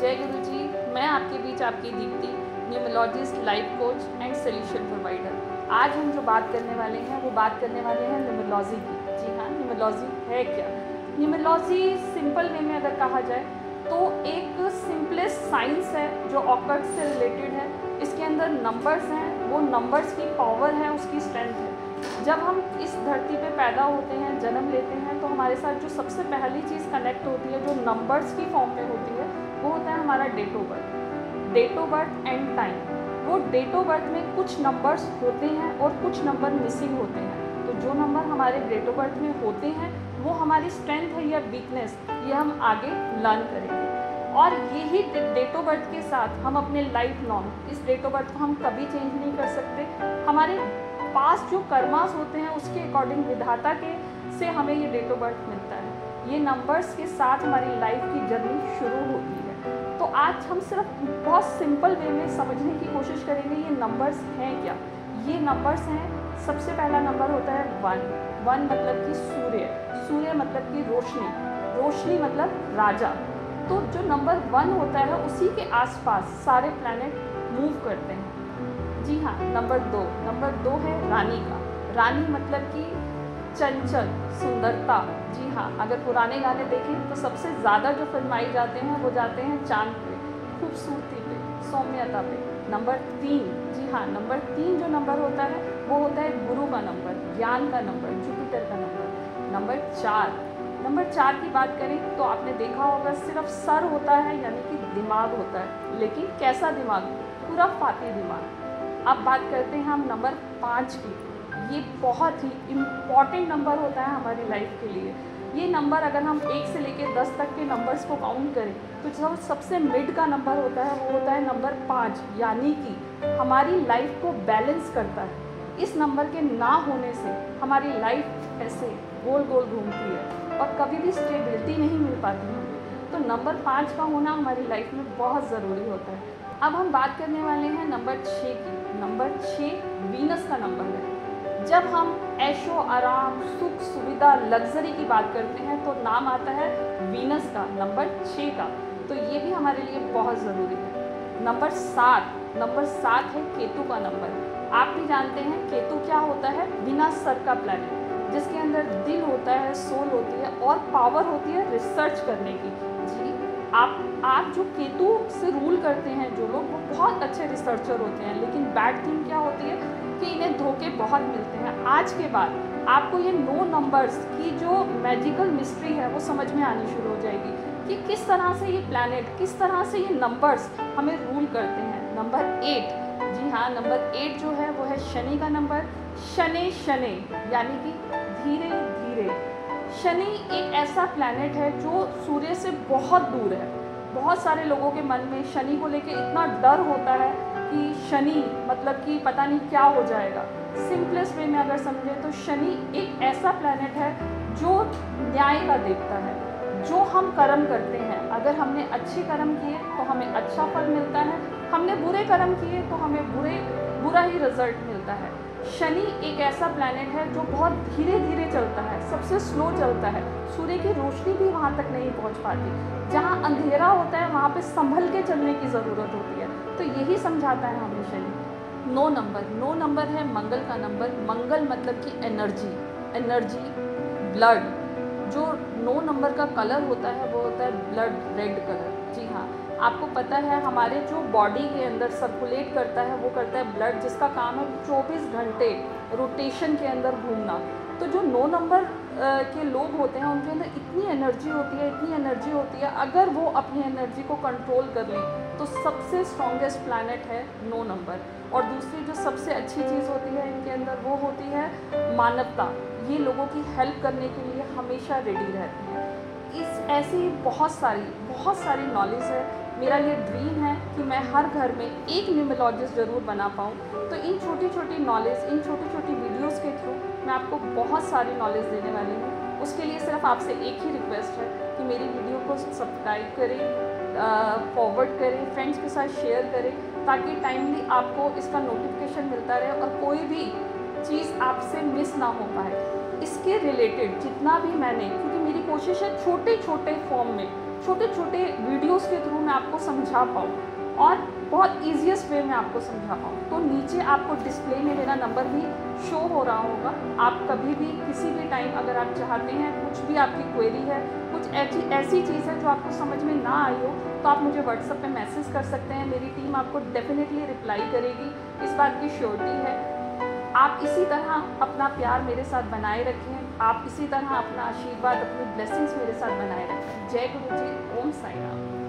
आपके बीच आपकी Deepti, numerologist life coach and solution provider आज हम जो बात करने वाले हैं, वो बात करने वाले हैं न्यूमोलॉजी की। जी हाँ न्यूमोलॉजी है क्या? न्यूमोलॉजी सिंपल वे में अगर कहा जाए तो एक सिंपलेस्ट साइंस है जो ऑकर्ट से रिलेटेड है। इसके अंदर नंबर्स हैं, वो नंबर्स की पावर है, उसकी स्ट्रेंथ है। जब हम इस धरती पे पैदा होते हैं, जन्म लेते हैं तो हमारे साथ जो सबसे पहली चीज़ कनेक्ट होती है, जो नंबर्स की फॉर्म में होता है हमारा date of birth date of birth and time वो डेट ऑफ़ बर्थ में कुछ नंबर्स होते हैं और कुछ नंबर मिसिंग होते हैं। तो जो नंबर हमारे डेट ऑफ़ बर्थ में होते हैं, वो हमारी स्ट्रेंथ है या वीकनेस ये हम आगे लर्न करेंगे। और यही डेट ऑफ़ बर्थ के साथ हम अपने लाइफ लॉन्ग इस डेट ऑफ़ बर्थ को हम कभी चेंज नहीं कर सकते। हमारे पास जो कर्मास होते हैं, उसके अकॉर्डिंग विधाता के से हमें ये डेट ऑफ़ बर्थ मिलता है। ये नंबर्स के साथ हमारी लाइफ की जर्नी शुरू होती है। आज हम सिर्फ़ बहुत सिंपल वे में समझने की कोशिश करेंगे, ये नंबर्स हैं क्या? ये नंबर्स हैं, सबसे पहला नंबर होता है वन वन मतलब कि सूर्य. सूर्य मतलब कि रोशनी. रोशनी मतलब राजा. तो जो नंबर वन होता है, उसी के आसपास सारे प्लैनेट मूव करते हैं। जी हाँ नंबर दो. नंबर दो है रानी का. रानी मतलब कि चंचल, सुंदरता। जी हाँ अगर पुराने गाने देखें तो सबसे ज़्यादा जो फिल्माई जाते हैं, वो जाते हैं चाँद पे खूबसूरती पे, सौम्यता पे। नंबर तीन, जी हाँ नंबर तीन जो नंबर होता है, वो होता है गुरु का नंबर, ज्ञान का नंबर, जुपिटर का नंबर। नंबर चार नंबर चार की बात करें तो आपने देखा होगा, सिर्फ़ सर होता है, यानी कि दिमाग होता है। लेकिन कैसा दिमाग? पूरा फाती दिमाग। अब बात करते हैं हम नंबर पाँच की। ये बहुत ही इंपॉर्टेंट नंबर होता है हमारी लाइफ के लिए। ये नंबर अगर हम एक से लेकर दस तक के नंबर्स को काउंट करें तो जो सबसे मिड का नंबर होता है, वो होता है नंबर पाँच, यानी कि हमारी लाइफ को बैलेंस करता है। इस नंबर के ना होने से हमारी लाइफ ऐसे गोल गोल घूमती है और कभी भी स्टेबिलिटी नहीं मिल पाती हमें तो नंबर पाँच का होना हमारी लाइफ में बहुत ज़रूरी होता है। अब हम बात करने वाले हैं नंबर छः की। नंबर छः वीनस का नंबर है। जब हम ऐशो, आराम, सुख, सुविधा लग्जरी की बात करते हैं तो नाम आता है वीनस का नंबर छः का। तो ये भी हमारे लिए बहुत ज़रूरी है। नंबर सात नंबर सात है केतु का नंबर आप भी जानते हैं केतु क्या होता है? बिना सर का प्लानिट जिसके अंदर दिल होता है सोल होती है और पावर होती है रिसर्च करने की। जी, आप आप जो केतु से रूल करते हैं जो लोग, वो बहुत अच्छे रिसर्चर होते हैं। लेकिन बैड थिंग क्या होती है? कि इन्हें धोखे बहुत मिलते हैं। आज के बाद आपको ये नो नंबर्स की जो मैजिकल मिस्ट्री है, वो समझ में आनी शुरू हो जाएगी कि किस तरह से ये प्लानट किस तरह से ये नंबर्स हमें रूल करते हैं। नंबर एट जी हाँ नंबर एट जो है, वो है शनि का नंबर शनि शनि, यानी कि धीरे धीरे। शनि एक ऐसा प्लानट है जो सूर्य से बहुत दूर है। बहुत सारे लोगों के मन में शनि को लेकर इतना डर होता है कि शनि मतलब कि पता नहीं क्या हो जाएगा। सिंपलेस्ट वे में अगर समझें तो शनि एक ऐसा प्लानट है जो न्याय का देखता है, जो हम कर्म करते हैं। अगर हमने अच्छे कर्म किए तो हमें अच्छा फल मिलता है, हमने बुरे कर्म किए तो हमें बुरे बुरा ही रिज़ल्ट मिलता है। शनि एक ऐसा प्लानट है जो बहुत धीरे धीरे चलता है, सबसे स्लो चलता है। सूर्य की रोशनी भी वहाँ तक नहीं पहुँच पाती। जहाँ अंधेरा होता है, वहाँ पे संभल के चलने की ज़रूरत होती है। तो यही समझाता है हमें शनि। नो नंबर नो नंबर है मंगल का नंबर मंगल मतलब कि एनर्जी एनर्जी ब्लड जो नो नंबर का कलर होता है, वो होता है ब्लड रेड कलर जी हाँ आपको पता है, हमारे जो बॉडी के अंदर सर्कुलेट करता है, वो करता है ब्लड जिसका काम है 24 घंटे रोटेशन के अंदर घूमना। तो जो नो नंबर के लोग होते हैं, उनके अंदर इतनी एनर्जी होती है, इतनी एनर्जी होती है, अगर वो अपनी एनर्जी को कंट्रोल कर लें तो सबसे स्ट्रॉन्गेस्ट प्लानट है नो नंबर और दूसरी जो सबसे अच्छी चीज़ होती है इनके अंदर, वो होती है मानवता। ये लोगों की हेल्प करने के लिए हमेशा रेडी रहती है। इस, ऐसी बहुत सारी बहुत सारी नॉलेज है मेरा ये ड्रीम है कि मैं हर घर में एक न्यूमोलॉजिस्ट ज़रूर बना पाऊँ। तो इन छोटी छोटी नॉलेज इन छोटी छोटी वीडियोस के थ्रू मैं आपको बहुत सारी नॉलेज देने वाली हूँ। उसके लिए सिर्फ़ आपसे एक ही रिक्वेस्ट है कि मेरी वीडियो को सब्सक्राइब करें फॉरवर्ड करें फ्रेंड्स के साथ शेयर करें, ताकि टाइमली आपको इसका नोटिफिकेशन मिलता रहे और कोई भी चीज़ आपसे मिस ना हो पाए। इसके रिलेटेड जितना भी मैंने, क्योंकि मेरी कोशिश है छोटे छोटे फॉर्म में छोटे छोटे वीडियोस के थ्रू मैं आपको समझा पाऊँ और बहुत ईजिएस्ट वे में आपको समझा पाऊँ। तो नीचे आपको डिस्प्ले में मेरा नंबर भी शो हो रहा होगा। आप कभी भी किसी भी टाइम अगर आप चाहते हैं, कुछ भी आपकी क्वेरी है, कुछ ऐसी ऐसी चीज़ है जो आपको समझ में ना आई हो तो आप मुझे व्हाट्सएप पे मैसेज कर सकते हैं। मेरी टीम आपको डेफिनेटली रिप्लाई करेगी। इस बात की श्योरिटी है। आप इसी तरह अपना प्यार मेरे साथ बनाए रखें। आप इसी तरह अपना आशीर्वाद, अपनी ब्लेसिंग्स मेरे साथ बनाए रखें। जय गुरु जी ओम साई राम।